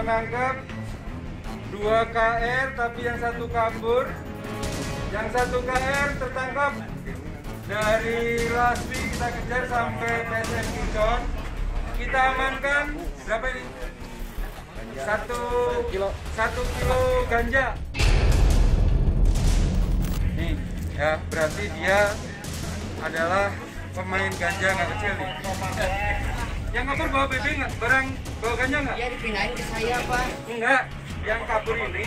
menangkap dua KR tapi yang satu kabur. Yang satu KR tertangkap dari Laswi kita kejar sampai PSN Kicon. Kita amankan berapa ini? Satu kilo satu kilo ganja. Nih ya berarti dia adalah pemain ganja nggak kecil nih. Yang kabur bawa BB nggak? Barang bawa ganja nggak? Dia dipindahin ke saya, Pak. Enggak. Yang kabur ini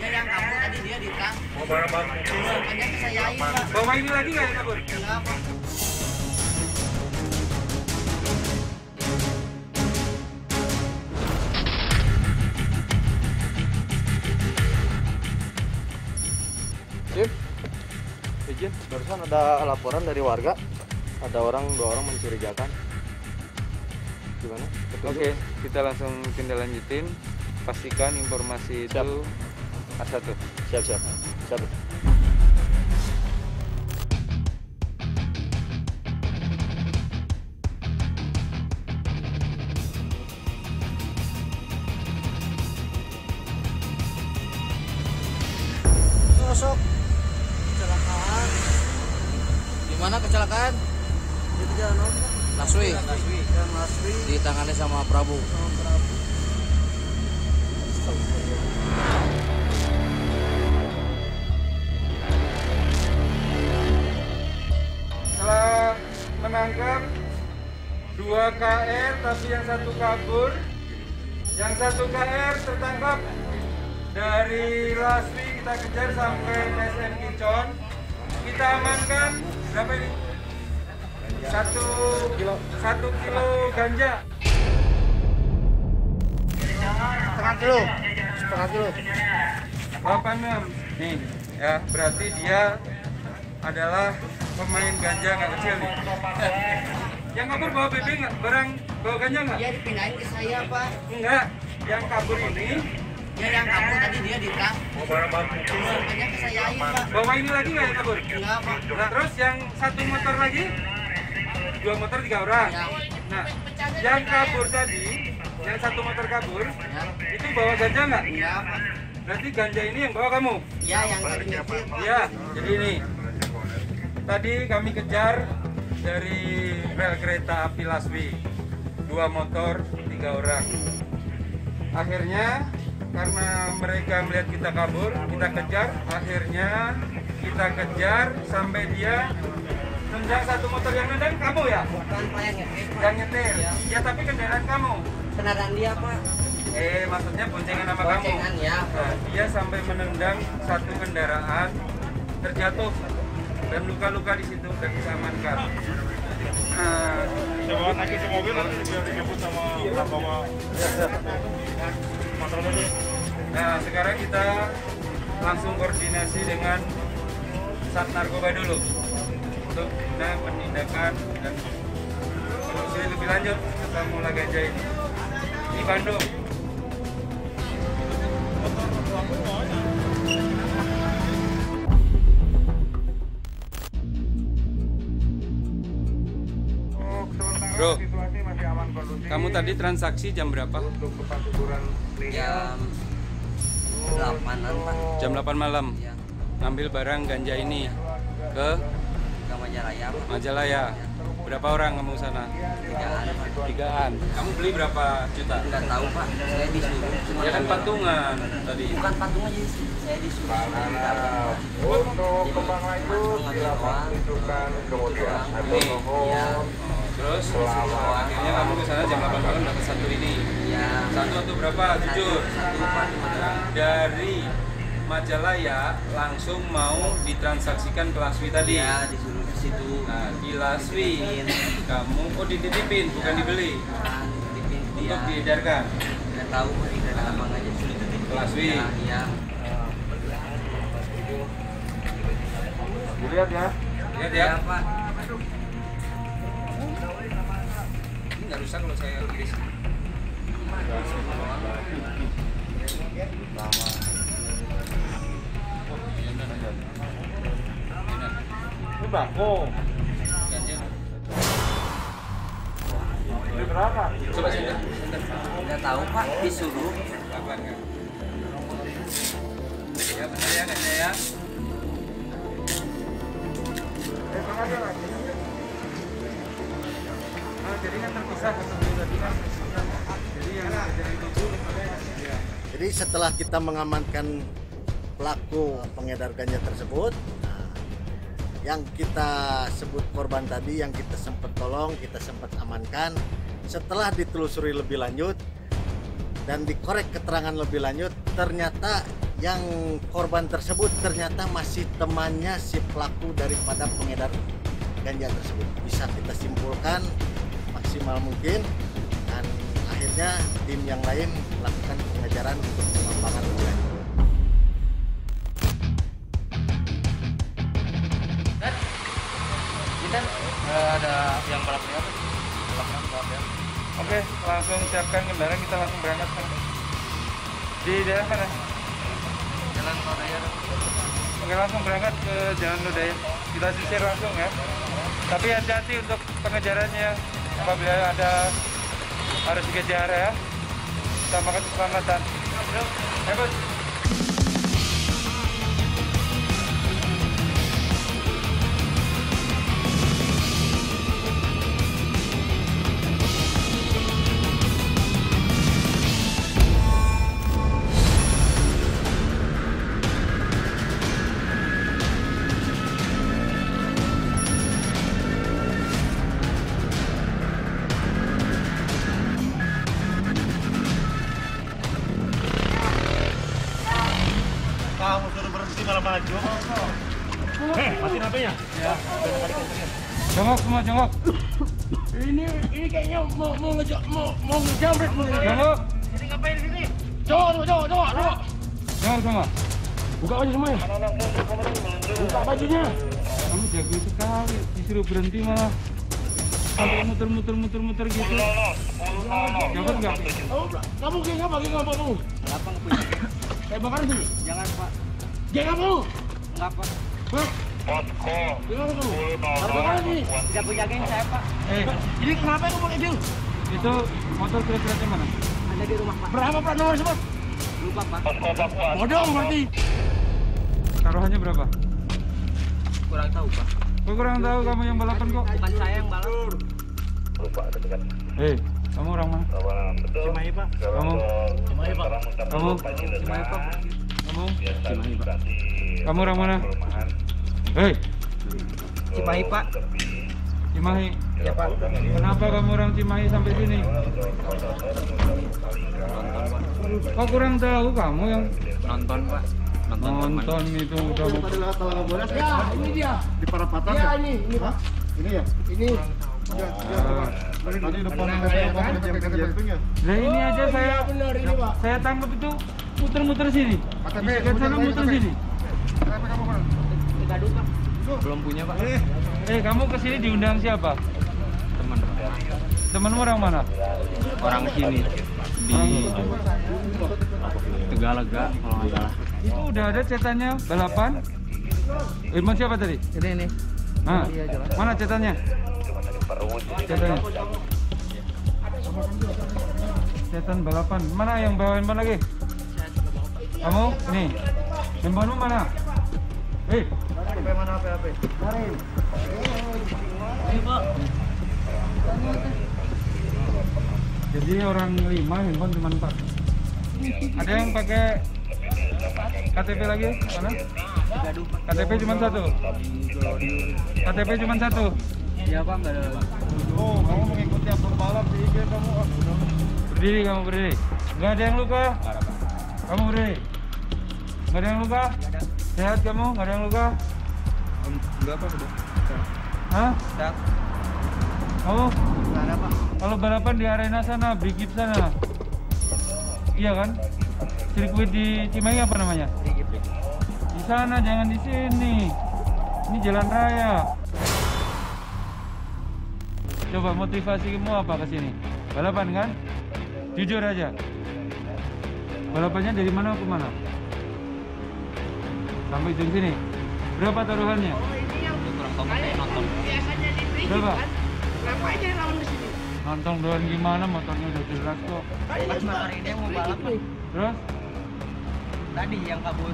Ya yang kabur tadi dia ditang. mau barang baru. Makanya ke saya ini, Pak. Bawa ini lagi nggak yang kabur? Enggak, Pak. Sip. Izin, barusan ada laporan dari warga. Ada orang dua orang mencurigakan. Gimana? Oke, kita langsung tindak lanjutin. Pastikan informasi Siap. itu A1. Siap, siap. Siap. Kecelakaan. Gimana kecelakaan? Itu jalan om. Laswi Yang Laswi. ditangani sama Prabu. Setelah menangkap dua KR tapi yang satu kabur. Yang satu KR tertangkap dari Laswi kita kejar sampai PSN Kicon. Kita amankan berapa ini? Satu kilo satu kilo ganja. Setengah kilo. Setengah kilo. 86 nih ya berarti dia adalah pemain ganja nggak kecil nih yang kabur bawa BB nggak barang bawa ganja nggak Dia dipindahin ke saya, Pak. enggak yang kabur ini Ya yang kabur tadi dia ke saya ini, Pak. bawa ini lagi nggak yang kabur Enggak, Pak. nah terus yang satu motor lagi dua motor tiga orang Ya. nah yang kabur tadi yang satu motor kabur Ya. itu bawa ganja nggak Iya, Pak. berarti ganja ini yang bawa kamu Ya yang tadi nyetir, Pak. Ya, jadi ini tadi kami kejar dari rel kereta api Laswi, dua motor, tiga orang. Akhirnya karena mereka melihat kita kabur, kita kejar. Akhirnya kita kejar sampai dia nendang satu motor yang nendang kamu ya, Bukan Pak yang nyetir, yang nyetir. Ya tapi kendaraan kamu. Kendaraan dia, Pak. Eh maksudnya boncengan sama kamu. Boncengan, ya. Nah, dia sampai menendang satu kendaraan terjatuh dan luka-luka di situ dan diamankan. Nah, Saya bawa lagi ke mobil nanti biar dijemput sama bawa motor ini. nah, sekarang kita langsung koordinasi dengan Sat Narkoba dulu untuk nah, penindakan dan solusi lebih lanjut tentang Mula Ganja ini. Di Bandung. Bro, kamu tadi transaksi jam berapa? Jam 8-an, Pak. Jam 8 malam. Ya, Ngambil barang ganja ini ke Majalaya. Majalaya. Berapa orang kamu sana? Tigaan, Pak. Tigaan. Kamu beli berapa juta? Enggak tahu, Pak. Saya disuruh. Cuma Ya kan patungan tadi. Bukan patung aja sih. Saya disuruh. Untuk kembang itu dilakukan kemudian Iya. Terus akhirnya kamu ke sana jam 8 malam dapat satu ini. Iya. Satu atau berapa? Jujur. Satu, Pak. Dari Majalaya langsung mau ditransaksikan ke Laswi tadi. Iya, disuruh situ. Nah, di Laswi kamu oh dititipin bukan dibeli Bukan, dititipin untuk diedarkan. Nggak tahu Pak, di kereta abang aja. Kelas W. Iya, Iya. Dilihat ya. Lihat ya. Iya, Pak. Ini nggak rusak kalau saya iris. Ini berapa? Coba senter. Nggak tahu Pak, disuruh kan? Ya benar ya kayaknya ya. Jadi kan kan. Jadi setelah kita mengamankan pelaku pengedar ganja tersebut, yang kita sebut korban tadi, yang kita sempat tolong, kita sempat amankan, setelah ditelusuri lebih lanjut dan dikorek keterangan lebih lanjut, ternyata yang korban tersebut ternyata masih temannya si pelaku daripada pengedar ganja tersebut. Bisa kita simpulkan maksimal mungkin dan akhirnya tim yang lain melakukan pengejaran untuk pengembangan lebih Kita eh, ada yang balapnya apa? Balapnya balap ya. Oke, langsung siapkan kendaraan kita langsung berangkat kan. Di daerah mana? Jalan Lodaya. Oke, langsung berangkat ke Jalan Lodaya. Kita sisir langsung ya. Tapi hati-hati untuk pengejarannya. Apabila ada harus dikejar ya. Utamakan keselamatan. Ya, Bos. Jongkok semua, jongkok. Ini ini kayaknya mau mau ngejak mau mau ngejamret mau. Jongkok. Ini ngapain di sini? Jongkok, jongkok, jongkok, jongkok. Jongkok semua. Buka baju semuanya. Buka bajunya. Kamu jago sekali. Disuruh berhenti malah sampai muter-muter muter-muter gitu. Jongkok enggak? Kamu geng apa? Geng apa kamu? lapang punya Kayak bakaran sini. jangan pak Geng apa kamu? nggak pak Hah? Sini. tidak punya geng saya pak Eh, ini kenapa kamu pakai geng? Itu motor kira-kira mana? ada di rumah pak Berapa plat nomor semua? lupa pak Bodong berarti. Taruhannya berapa? kurang tahu pak Kok kurang tahu kamu yang balapan kok? bukan saya yang balap Hei, kamu orang mana? Cimahi, Pak. Kamu? Cimahi, Pak. Kamu? Cimahi pak Kamu? Cimahi pak Kamu orang mana? Hei, Cimahi pak Cimahi. ya pak Kenapa kamu orang Cimahi sampai sini? Kok kurang tahu kamu yang nonton pak nonton itu udah Ya, ini dia. Di perapatan ya? ini, ini Pak. Ini ya? Ini. Ah. Tadi depan ada camping ya? Nah ini aja saya Benar ini Pak. saya tangkap itu muter-muter sini. Ke sana muter sini. Pak belum punya pak Eh kamu ke sini diundang siapa? teman Temenmu orang mana? orang sini di Tegalega kalau nggak salah Itu udah ada cetannya balapan. Irman siapa tadi? ini ini Nah, mana cetannya? Cetannya. Cetan balapan. Mana yang bawa handphone lagi? Kamu? Ini. Handphonemu mana? HP mana HP HP? Karim. jadi orang lima handphone cuma empat. Ada yang pakai KTP lagi? Mana? KTP cuma satu. KTP cuma satu. iya pak nggak ada Oh, kamu mengikuti akun balap di IG kamu. Berdiri kamu berdiri. Nggak ada yang luka? Kamu berdiri. Nggak ada yang luka? Sehat kamu? Nggak ada yang luka? Enggak pak udah Hah? Ada pak Kalau balapan di arena sana, Brigip sana. Iya kan? Sirkuit di Cimahi apa namanya? Di sana, jangan di sini. Ini jalan raya. Coba motivasi kamu apa ke sini? Balapan kan? Jujur aja. Balapannya dari mana ke mana? Sampai di sini. Berapa taruhannya? kurang tahu kayak nonton Berapa? Nonton doang gimana motornya udah jelas kok. Pas motor ini yang mau balap. Terus tadi yang kabur.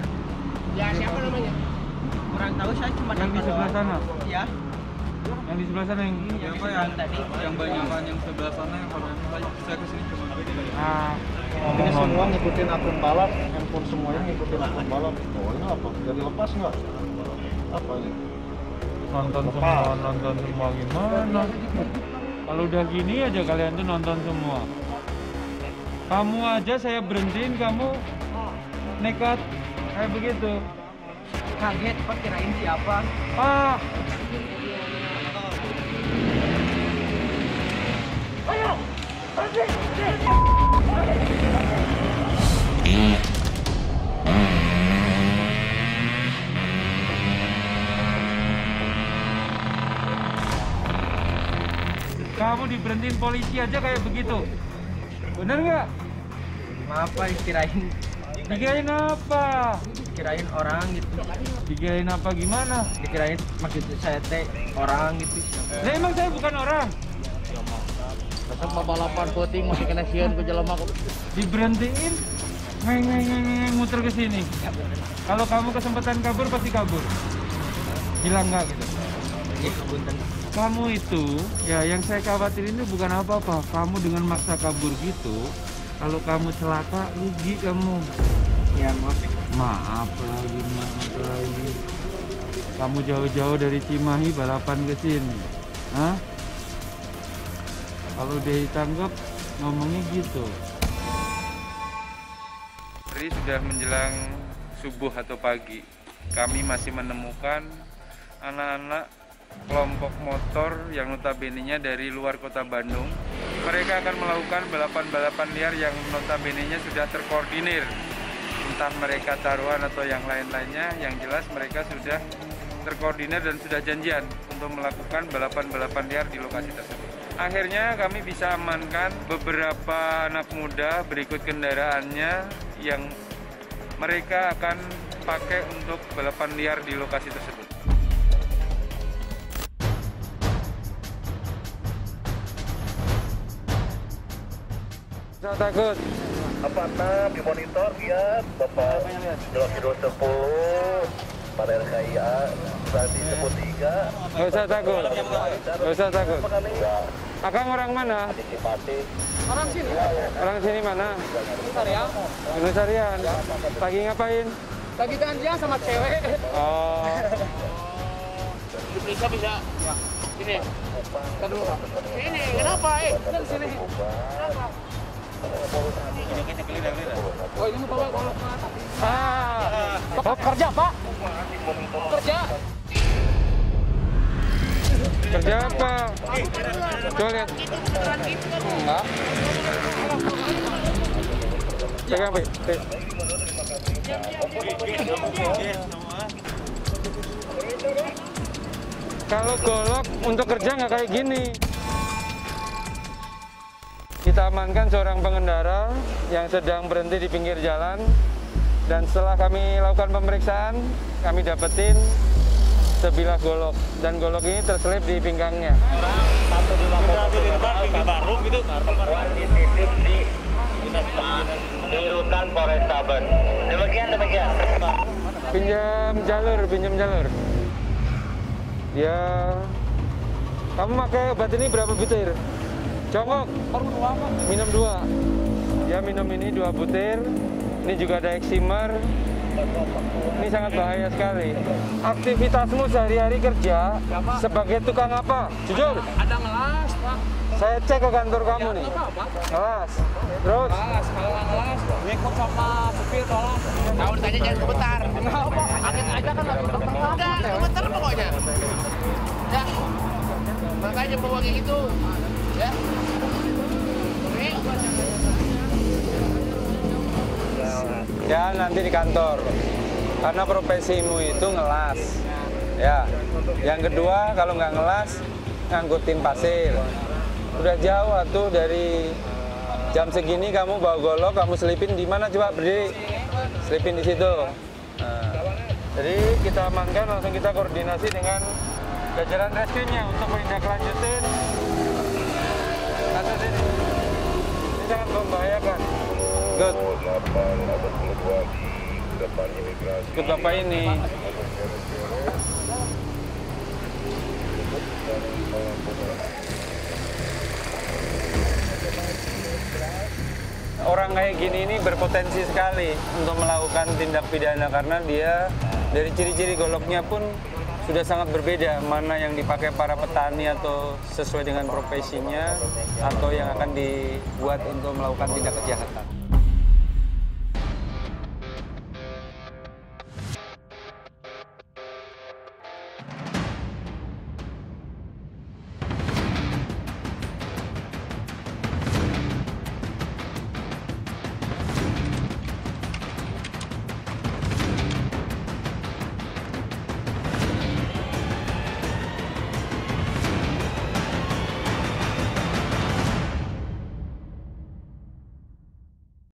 Ya siapa namanya? Kurang tahu saya cuma yang di sebelah sana, Ya, yang di sebelah sana yang yang yang tadi. Yang banyakan yang sebelah sana yang kalau banyak saya ke sini cuma ah Ini semua ngikutin akun balap, handphone semuanya ngikutin akun balap. Oh ini apa? Jadi lepas nggak? Apa ini? nonton semua, nonton semua gimana? Kalau udah gini aja kalian tuh nonton semua. Kamu aja saya berhentiin, kamu nekat kayak begitu. Kaget Pak kirain siapa? Ah, kamu diberhentiin polisi aja kayak begitu. Bener nggak? Maaf Pak, kirain Dikirain apa? kirain orang gitu. Dikirain apa gimana? Dikirain maksud saya teh orang gitu. Lah emang saya bukan orang. Tetap balapan puting masih kena sian ke jalan aku. Diberhentiin, ngeng ngeng ngeng muter ke sini. Kalau kamu kesempatan kabur pasti kabur. Hilang nggak gitu? Iya, punten. Kamu itu, ya yang saya khawatirin itu bukan apa-apa. Kamu dengan maksa kabur gitu, kalau kamu celaka, rugi kamu. Ya, maaf. Maaf lagi, maaf lagi. Kamu jauh-jauh dari Cimahi balapan ke sini. Hah? Kalau dia ditangkap, ngomongnya gitu. Hari sudah menjelang subuh atau pagi. Kami masih menemukan anak-anak kelompok motor yang notabene-nya dari luar kota Bandung. Mereka akan melakukan balapan-balapan liar yang notabene-nya sudah terkoordinir. Entah mereka taruhan atau yang lain-lainnya, yang jelas mereka sudah terkoordinir dan sudah janjian untuk melakukan balapan-balapan liar di lokasi tersebut. Akhirnya kami bisa amankan beberapa anak muda berikut kendaraannya yang mereka akan pakai untuk balapan liar di lokasi tersebut. Jangan takut. Apa enam di monitor lihat Bapak Jelas Kidul 10 pada RKIA tadi sebut tiga Gak usah takut. Gak usah takut. Akang orang mana? antisipasi Orang sini mana? Gunung Sarian. Lagi ngapain? Lagi gantian sama cewek. Oh, Bisa bisa. Sini. Kita dulu. Sini, kenapa eh? Kita sini. Kenapa? Oh ini bawa tapi. ah, kerja Pak. Kerja. kerja apa? Coba lihat. Enggak. Pegang. Pi. Kalau golok untuk kerja nggak kayak gini. Kita amankan seorang pengendara yang sedang berhenti di pinggir jalan dan setelah kami lakukan pemeriksaan, kami dapetin sebilah golok dan golok ini terselip di pinggangnya. Demikian demikian. Pinjam jalur, pinjam jalur. Ya, kamu pakai obat ini berapa butir? Congok. Minum dua. Ya minum ini dua butir. Ini juga ada eksimer. Ini sangat bahaya sekali. Aktivitasmu sehari-hari kerja sebagai tukang apa? Jujur. Ada ngelas Pak. Saya cek ke kantor kamu nih. apa-apa. Ngelas. Terus Ngelas, kalau ngelas, ngikut sama supir tolong. Tahu ditanya jangan sebentar. Kenapa? Angin aja kan lagi berperang. Udah, sebentar pokoknya. Ya. Makanya bawa kayak gitu. Ya. Nanti di kantor. Karena profesimu itu ngelas. Ya. Yang kedua kalau nggak ngelas ngangkutin pasir. Udah jauh tuh dari jam segini kamu bawa golok, kamu selipin di mana coba berdiri. Selipin di situ. Nah, jadi kita amankan langsung kita koordinasi dengan jajaran rescue-nya untuk menindaklanjutin sangat membahayakan. Good. Ikut bapak ini. Orang kayak gini ini berpotensi sekali untuk melakukan tindak pidana karena dia dari ciri-ciri goloknya pun sudah sangat berbeda mana yang dipakai para petani atau sesuai dengan profesinya atau yang akan dibuat untuk melakukan tindak kejahatan.